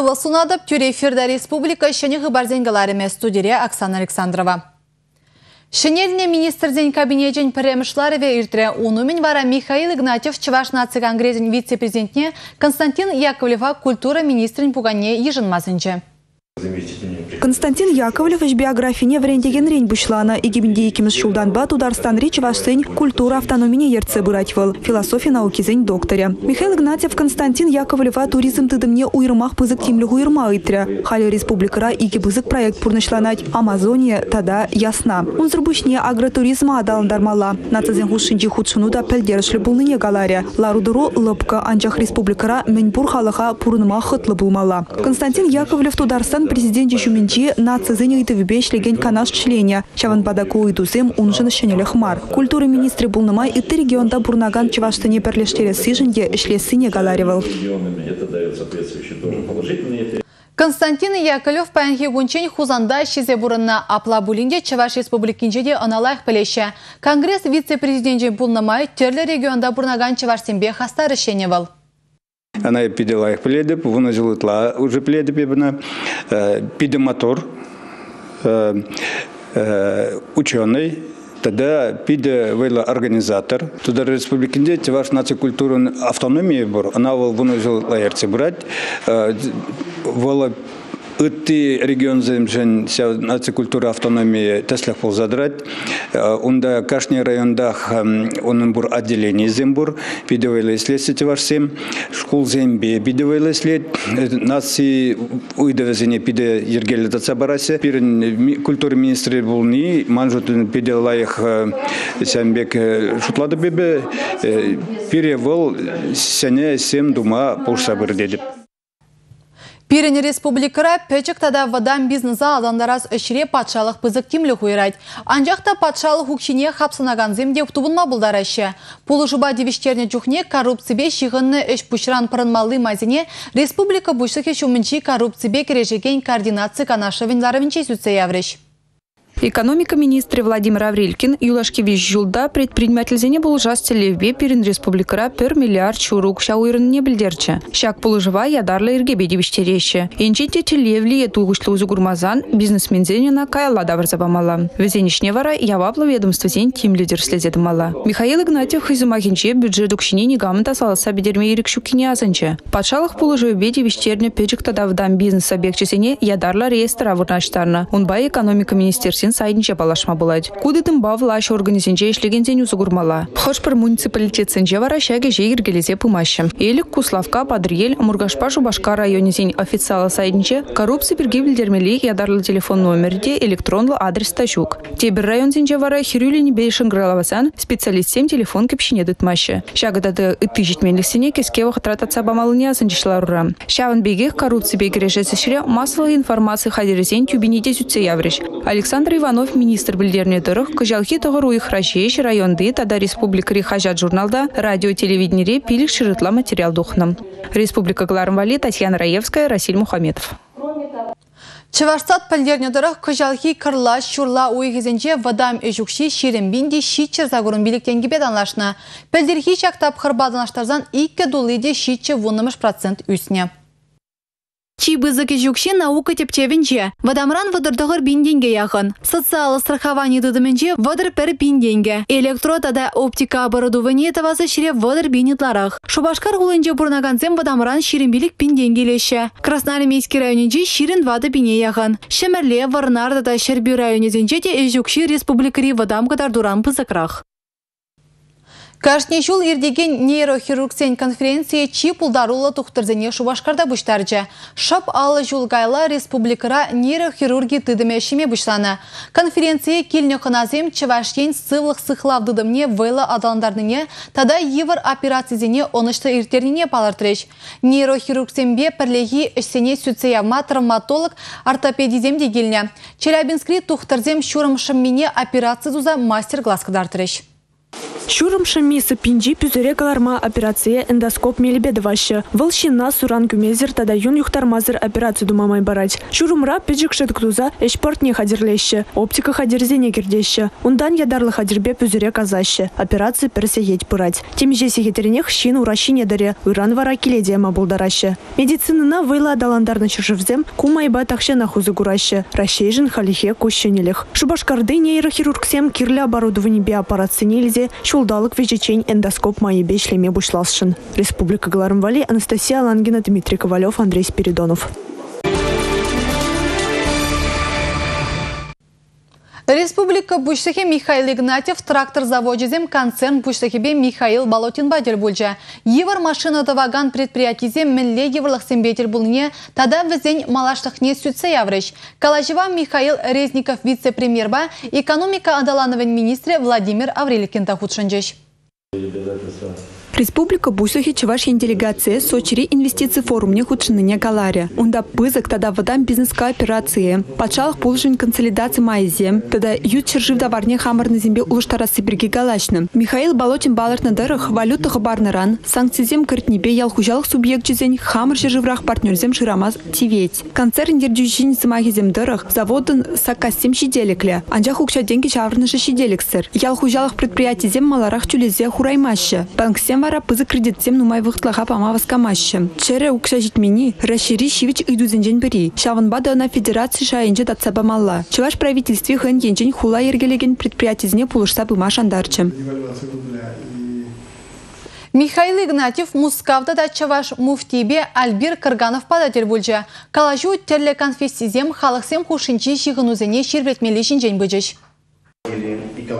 Сывы сунадып Тюрефирда Республика шыны ғыбарзенгаларыме студия Оксана Александрова. Шенеріне министрден кабинетен піремішлары иртре унумен вара Михаил Игнатьев Чываш наци конгресін вице-президентне Константин Яковлева культура министрін пуганне ежінмазынчы. Константин Яковлев иш биографине врендеген рень бушлана. Игибинде икиміз шулдан ба Тударстан речь вашсень культура автономине ерце был. Философия науки зень докторя. Михаил Игнатьев Константин Яковлева туризм тыдымне уйрмах пызык тимлю уйрма ытря. Хали республикара ики бызык проект пурнышланать. Амазония тада ясна. Унзырбушне агротуризма адалындармала. Нацизен хушинчи худшыну да пәлдерішлі булныне галаря. Ларудыру лыпка анчах республикара мәнпур халыха пурныма хытлы булмала. Константин Яковлев Тударстан президенте Шуминчи нацизыне итывебе шлеген канаш члене. Чаван падаку идусем унжын шенеле хмар. Культура министры булнымай итты регионда бурнаган чеваштыне перлештере сыжынде ишлесыне галаревал. Константин Яковлев пәнхи гунчен хузанда шизе бурынна апла булинде Чаваш республикинже де аналайх пілеші. Конгресс вице-президенте булнымай терлі регионда бурнаган Чавашсембе хастары шеневал. Она пидела их пледеп, вона жылытла уже пледеп ебна, э, пиде мотор, э, э, ученый, Тогда пиде вейла организатор. Туда республикинде ваш нация культуры автономии бар. Она вона жылытла брать. Вола Ытти регион нация культура автономии теслях задрать. Унда кашни райондах onun бур отделение зембур бидевейле следствие варсем школ зембе бидевейле след нации уйдевезене биде ергеле датса барасе пирин культура министрі булни манжутын биде лайых сәмбек шутлады бебе. Пире вол сене сем дума полшабыр дедіп Пирен республикара пәчік тада вадан бизнеса адамдарас үшіре патшалық пызық кемлі хуйрайд. Анжақта патшалық хукшине хапсынаган земде ұқтыбынма бұлдарашы. Пулы жұба девіштеріне жүхне коррупцибе шиғынны үш пұшыран пырынмалы мазине республика бұшықе шумынчи коррупцибе кережеген координация канашы венларывінче сүтсе яврыш. Экономика министры Владимир Аврелькин юлашкевич жылда предпринимательзене был жастелевбе перен республикара пер миллиард чурук шауырын не білдерчі. Шак пулыжыва ядарлы иргебе девиштереші. Енчете телевли етуғышлы узугурмазан бизнесмензенена кайла даварзабамала. Везенишне вара яваплы ведомствозен тим лидер следедімала. Михаил Игнатьев хызымахинче бюджет укшине негамын тасаласа бедерме ирик шукине азанче. Патшалық пулыжывбе девиштерне печік тадавдан бизнес объектчесене ядарлы реестра вырнаштарны. Унбай экономика министерствен сайын сайдинче балашма болады. Кудытын бавлаш организинче ишлегензен узугурмала. Хошпыр муниципалитетсенче вара шаге жегір келезе пымашы. Элік Куславка, Падриел, Мургашпа, Жубашка районезен официала сайдинче коррупция бірге білдермелі ядарлы телефон номерде электронлы адрес ташук. Тебір районзенче вара бейшін гралавасан специалистсем телефон кепшіне дытмашы. Шагадады үтті жетменліксіне кеске вақытрататса бамалыне азынчышларыра. Шавын бегех коррупция бегерешесі шіре массовый информация хадерезен тюбинеде зүтсе яврыш. Александр Иванов министр білдеріне дұрық, күжалхи тұғыр уйық рашеш районды тада республика рихажат журналда радио телевидениере пилік шырытла материал духным. Республика Глармвали, Татьяна Раевская, Расиль Мухаметов. Чывашсат пілдеріне дұрық күжалхи кырла шурла уйгізінже вадам өжікші шерімбінде шитчер загурын биліктен кебед анлашына. Пілдерхи шақтап қырбадынаштарзан 2 долыйде шитче вунымыш процент үсіне. Чибызыки жүкші наука тепчевінче. Вадамран вадырдығыр бинденге яғын. Социалы страхование дыдымінче вадыр пір бинденге. Электротада оптика оборудование тавасы шире вадыр бинетларах. Шубашкар ғулынче бұрнаганзем вадамран ширинбилік бинденге леші. Красноармейский районенче ширин вады бине яғын. Шемерле варнардада Шербю районезенче те жүкші республикари вадам кадар дуран пызыкрах. Кашне жул ердеген нейрохирургсен конференция чи пулдарулы тұқтырзене шубашқарда бұштаржы. Шап алы гайла республикара нейрохирурги тыдымешіме бұштаны. Конференция келіне қыназем чывашкен сывлық сықлав дыдымне вайлы адаландарныне, тада евір операциязене онышты иртеріне палартырыш. Нейрохирургсенбе пірлегі ішсене сүтсеявма травматолог ортопедизем дегеліне. Челябинскри тұқтырзем шурымшыммене операция дуза мастер-класс. Шурымшы мисы пинджи пюзере каларма операция эндоскоп мелебеді вашы. Выл суран күмезір тада юн юхтармазыр операция думамай барать. Шурымра пиджик шеткдуза эшпортне хадирлеші, оптика хадирзене кирдеші. Ундан ядарлы хадирбе пюзере казашы. Операция персе еть пырать. Темже сехетеренех шин уращине даре, уран вара киледема булдарашы. Медицинына вайла адаландарны чыржывзем, кумайба тахше нахузы гурашы. Рашейжин халихе кощенелех. Шубашкарды нейрохирургсем кирлі оборудование биоаппарат нельзе, Шулдалык вежечень эндоскоп моей бешлеме бушласшин. Республика Галармвали, Анастасия Лангина, Дмитрий Ковалев, Андрей Спиридонов. Республика Бушсахе Михаил Игнатьев трактор заводизем концерн Бушсахебе Михаил Болотин бадер бульджа. Евар машина таваган предприятизем мінле еврлық сенбетер тада візен малаштық не сүтсе яврыш. Калажева Михаил Резников вице-премьерба экономика адалановен министре Владимир Авреликин тахудшынжеш. Республика Бусухи Чевашин делегация Сочери инвестиции форумне худшыныне каларе. Унда пызык тада водан бизнес кооперации. Пачалых пулжин консолидации майзе. Тада ют чержив даварне хамар на зембе улыштарасы бірге галашны. Михаил Болотин балар на дырых валюта барнаран. Санкцизем кыртнебе ялхужалых субъект жизнь хамар черживрах партнерзем ширамаз тиветь. Концерн дердюжин самахизем дырых заводын сакасем шиделекле. Анжах укша деньги шаврнышы шиделексер. Ялхужалых предприятизем маларах тюлезе хураймаще. Банксем вара пызы кредитсем нумай вғытлаға пама васкамаще. Чере укша житмени расшири шивич идузенжен бери. Шавын бада на федерации шайынче татсаба малла. Чеваш правительстве хэн енчен хула ергелеген предприятизне пулышса быма шандарчы. Михаил Игнатьев Мускавда да Чаваш Муфтибе Альбир Кырганов падатель бульча. Калажу телеконфессизем халықсем хушинчи шиғынузене шербетмелі жинжен бөджеш.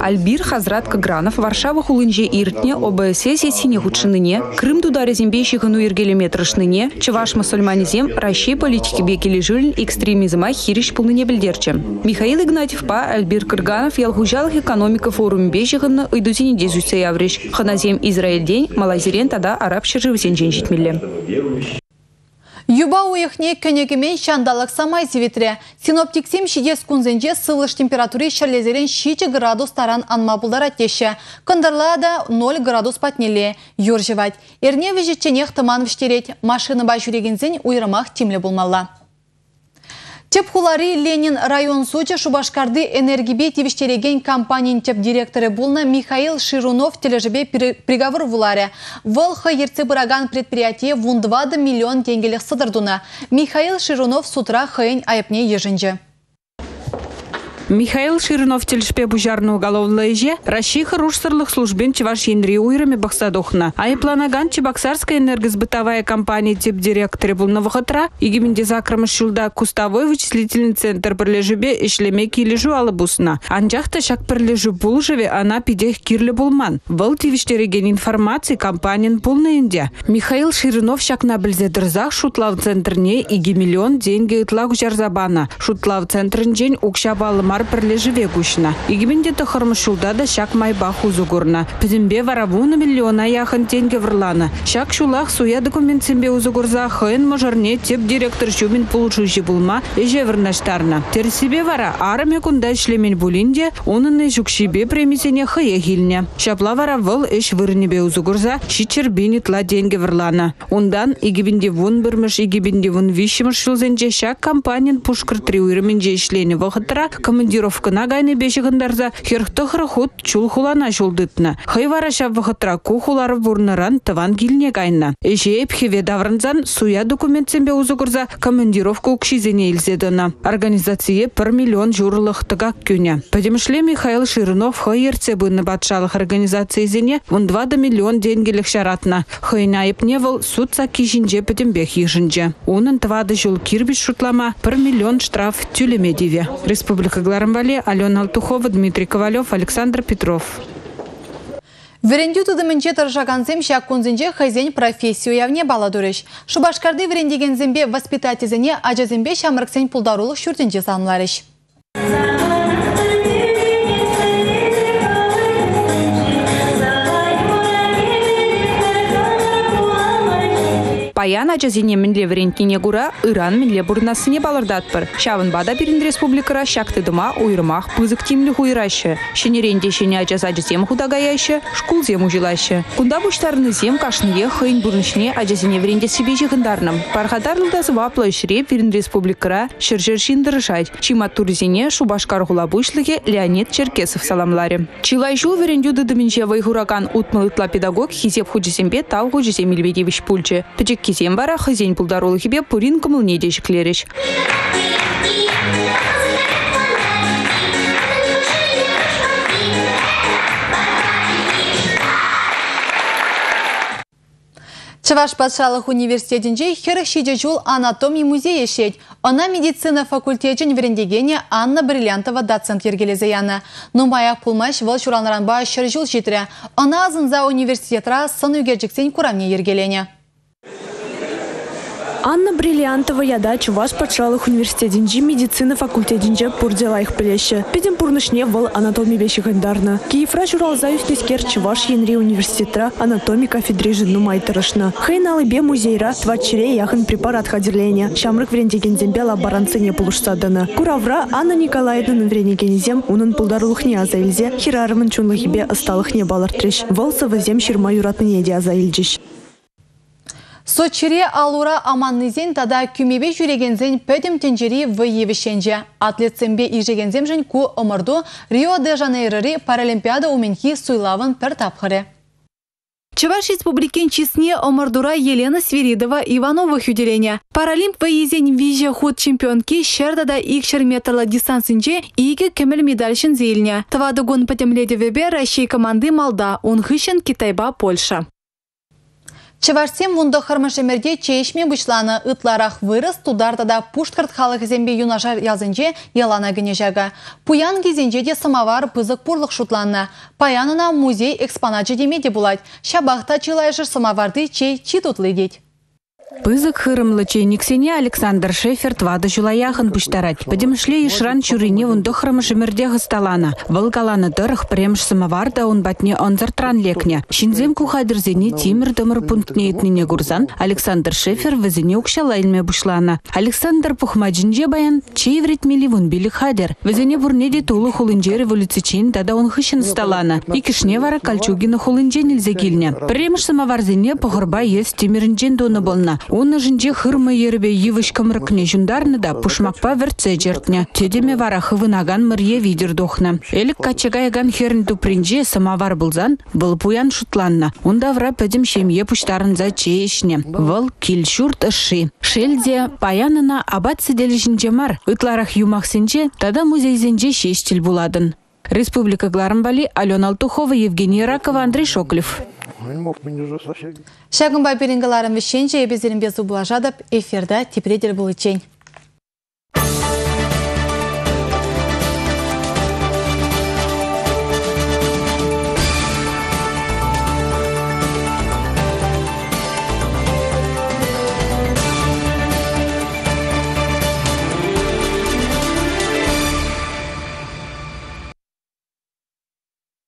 Альбир Хазрат Кагранов Варшава хулынже иртне ОБСС сине худшыныне, Крым туда резембейші гыну ергелеметрышныне, Чеваш мусульманизем Россия политики бекели жилін экстремизма хириш пулныне білдерчі. Михаил Игнатьев па Альбир Кырганов ялхужалых экономика форум бейші гыны үйдузіне дезусе явреш. Ханазем Израиль день, Малайзерен тада араб шыржывсен женжитмелі. Юба уйықне көнегімен шандалық самай зеветре. Синоптиксем шидес күнзенже сывлыш температуры шарлезерен 6 градус таран анма бұлдар аттеші. да 0 градус патнеле. Юржевать. Эрне вежетченех тыман віштерет. Машины бай жүрегензен уйрымақ темлі болмалла. Тепхулари Ленин район суча Шубашкарды энергибе тивиштереген компаниян теп директоры булна Михаил Ширунов тележебе приговор вуларе. Волха ерце бұраган предприятие вундвады миллион тенгелек сыдырдуна. Михаил Ширунов сутра хайын айыпне ежінжі. Михаил Ширинов телешпе бужарны уголовлы еже, Рашиха рушсырлых службен чеваш ендри уйрами бақсадохна. Айыпланаган Чебоксарская энергосбытовая компания тип директоры был новохотра, егеменде закрымыш шулда кустовой вычислительный центр бірлежібе ишлеме килежу алыбусна. Анжақта шак бірлежу бұл живе ана пидех кирлі булман. Бұл тивиштереген информации компаниян полный инде. Михаил Ширинов шакна білзе дырзақ шутлав центрне иги миллион деньги ытлаг жарзабана. Шутлав центрін жен укша балыма мар бірлежіве күшіна. Егеменде тұхырмы шулда да шак майба хузу гурна. Пізімбе варавуны миллиона яхын тенге врланы. Шак шулах суя документсембе узу гурза хын можарне теп директор шубин получуши булма еже вырнаштарна. Терсибе вара арме кунда ишлемен булинде, оныны жүкшибе премисене хые хилне. Шапла вара выл эш вырнебе узу гурза шичер бинитла денге врланы. Ондан егебінде вун бірміш, егебінде вун вишіміш шылзенже шак компаниян пушкыр три уйрыменже ишлені вақытыра командировкына гайны бешігіндарза херхтықры худ чул хулана жулдытны. Хайвара шабвахытра ку хулары бурныран тыван килне гайна. Эше эпхеве даврынзан суя документсембе узугырза командировка укшизене илзедіна. Организация 1 миллион журлых тыгак күне. Подемшле Михаил Ширынов хайерце быны батшалық организация зене 2 миллион денгелік шаратна. Хайна епневыл суд саки жинже пөтімбек ежінже. Оның твады жул кирбиш шутлама 1 миллион штраф тюлемедиве. Республика Гларамбале, Алена Алтухова, Дмитрий Ковалев, Александр Петров. Веренді тұдымынче тұржағанзем шак күнзінже хайзен профессию явне бала дөреш. Шубашкарды верендеген зембе воспитатезіне ажазембе шамырксен пулдарулық шүрдінже санларыш. Паян ачазине мінле вренкине гура Иран мінле бурнасыне балырдатпыр. Шавын бада бірін республикара шактыдыма уйрымах пызык тимлі хуйрашы. Шенеренде шене ачаз ачазем худагаяшы, шкулзем ужилашы. Кунда буштарны зем кашные хыйн бурнышне ачазине вренде себе жығындарным. Пархадарлыдасы ваплы шре бірін республикара шыржыр шиндырышать. Чимат турзине шубашкар бушлыге Леонид Черкесов саламларе. Чилай жул верендю дыдыминче вайхуракан утмылытла педагог хизеп худжисембе тау худжисем Мельведевич пульче. Кизем бара хызень пулдарулы хибе пурин кымылне дешіклереш. Чаваш патшалық университетінде хершиде жул анатомия музейі шет. Она медицина факультетін верендегене Анна Бриллиантова доцент ергелезе яны. Нумаяқ пулмаш выл шуранларанба шыр жетірі. Она азынза университетра сын үгерджіксен курамне ергелене. Анна Бриллиантова яда Чуваш патшалық университетінжі медицина факультетінжі пурделайық білеші. Педен пурнышне выл анатомия бешігіндарны. Киевра журалза үстескер Чуваш Енри университетра анатомия кафедре жынну майтырышны. Хейналы бе музейра тватчире яхын препарат хадерлене. Шамрык врендеген зембе лаборанцыне пулышсадыны. Куравра Анна Николаевна вренегенезем унын пулдарлухне азайлзе, хирарымын. Выл сывызем ширма азайлжиш. Сочире алура аманнызен тада күмебе жүрегензен пөдім тенжері в евішенже. Атлетсембе ижегензем жын ку омырду Рио-де-Жанейрыри Паралимпиада уменхи суйлавын пір тапқыры. Чуваш республикен чисне омардура Елена Свиридова Иванова хюделене. Паралимп вейзен виже худ чемпионки шердада икшер метрлы дистанцинче иге кемел медальшин зейлне. Тавадыгун патемледе вебе команды Малда, он хыщен Китайба Польша. Чеварсем вунды хырмышымерде чешме бұшланы ытларах вырыс тудардада пушткарт халық зембе юнашар язынже ялана гінежага. Пуян кезенже де самавар пызык пурлық шутланна. Паянына музей экспонат демеде булать. Шабақта чилайшыр самаварды чей читутлы деть. Пызык хырымлы чейниксене Александр Шефер твады жулаяхын пуштарать. Падемшле ишран чурине вунды хырымы жымерде гысталана. Вылгаланы дырых премш самоварда он батне онзартран лекне. Шинзем кухадырзене тимір дымыр пунктне етнене гурзан Александр Шефер візіне укшала илме бушлана. Александр пухмаджинже баян чейврит мили вун били хадер. Візіне вурнеде тулы хулынже революцичин тада он хыщын сталана. Икишне вара кальчугина хулынже нельзе килне. Премш самоварзене похырба есть тимирінжен доны болна. Уны жінже хырмы ербе евыш кымрыкне жундарны да пушмакпа вертсе жертне. Тедеме вара хывынаган мырье видер дохна. Элік качагайган херн тупринже самовар булзан, был пуян шутланна. Унда вра пәдім шемье пуштарын за чешне. Выл килшурт ыши. Шелде паянына абат сиделі жінже мар. Ытларах юмахсенже, тада музейзенже шештіл буладын. Республика Гларамбали, Алена Алтухова, Евгений Ракова, Андрей Шоклев. Шагынба берінгіларым вешенже ебезерін безу бұлажадып, эфирда тепредер бұл үчен.